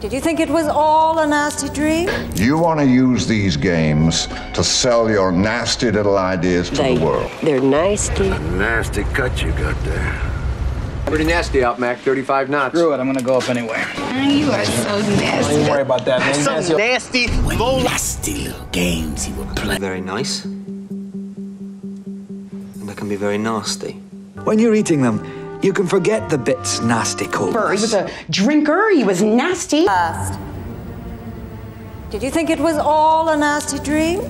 Did you think it was all a nasty dream? You want to use these games to sell your nasty little ideas to They, the world. they're nasty. A Nasty cut you got there. Pretty nasty out, Mac. 35 knots. Screw it, I'm gonna go up anyway. You are so nasty. Don't worry about that, man. Some Nancy- nasty, low nasty little games he would play. Very nice. And they can be very nasty. When you're eating them, you can forget the bits nasty cold. He was a drinker. He was nasty. Last. Did you think it was all a nasty dream?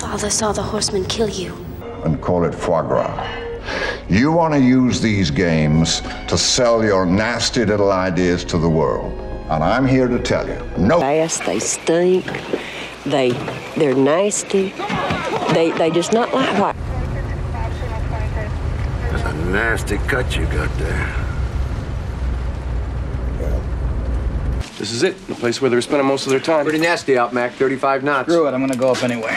Father saw the horseman kill you. and call it foie gras. You want to use these games to sell your nasty little ideas to the world. And I'm here to tell you, no. Fast, they stink. They, they're nasty. They, they just not like what. That's a nasty cut you got there. This is it. The place where they were spending most of their time. Pretty nasty out, Mac. 35 knots. Screw it, I'm gonna go up anyway.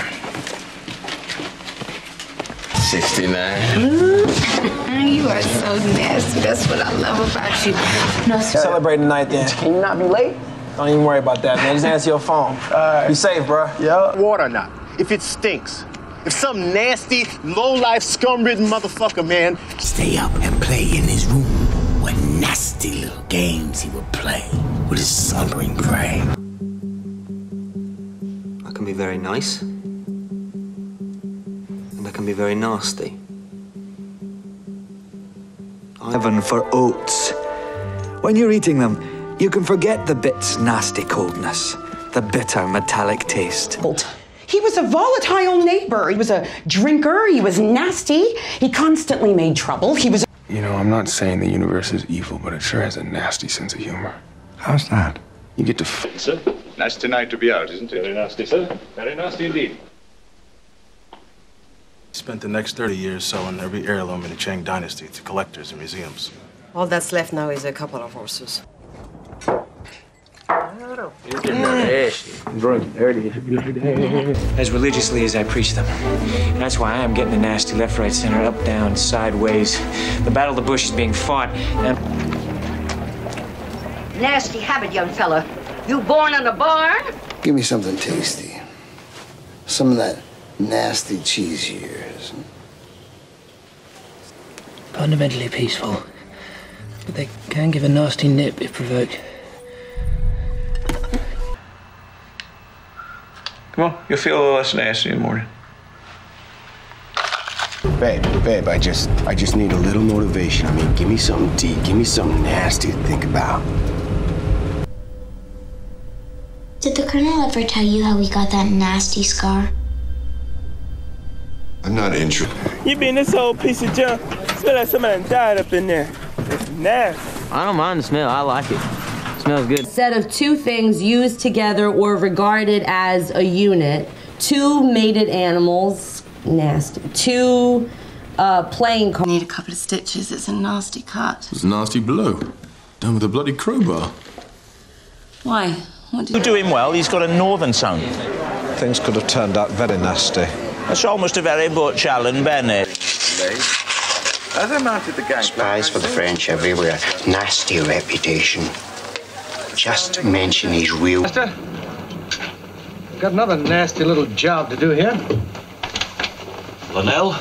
69. You are so nasty. That's what I love about you. No, sir. Celebrate tonight then. Can you not be late? Don't even worry about that, man. Just answer your phone. All right. Be safe, bro. Yeah. Water or not. If it stinks. If some nasty, low-life, scum-ridden motherfucker, man. Stay up and play in his room what nasty little games he would play with his slumbering prey. I can be very nice. And I can be very nasty. Heaven for oats. When you're eating them, you can forget the bits nasty coldness, the bitter metallic taste. He was a volatile neighbor. He was a drinker. He was nasty. He constantly made trouble. He was. You know, I'm not saying the universe is evil, but it sure has a nasty sense of humor. How's that? You get to f- Sir, nasty night to be out, isn't it? Very nasty, sir. Very nasty indeed. Spent the next 30 years selling every heirloom in the Chang dynasty to collectors and museums. All that's left now is a couple of horses. As religiously as I preach them. And that's why I am getting the nasty left, right, center, up, down, sideways. The battle of the bush is being fought, and Nasty habit, young fella. You born in a barn? Give me something tasty. Some of that nasty cheese years. Fundamentally peaceful. But they can give a nasty nip if provoked. Come on, you'll feel a little less nasty in the morning. Babe, babe, I just, I just need a little motivation. I mean, give me something deep. Give me something nasty to think about. Did the colonel ever tell you how we got that nasty scar? I'm not interested. You been this old piece of junk. Smell like somebody died up in there. It's nasty. I don't mind the smell. I like it. Smells good. Set of two things used together or regarded as a unit. Two mated animals, nasty. Two uh, playing cards. Need a couple of stitches. It's a nasty cut. It's a nasty blow. Done with a bloody crowbar. Why? What You do him well, he's got a northern son. Things could have turned out very nasty. That's almost a very Butch Allen Bennett. As I mounted the gang. Spies for the French everywhere. Nasty reputation. Just mention he's real. Master, got another nasty little job to do here. Linnell,